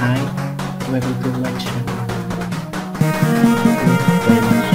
hi welcome to my channel thank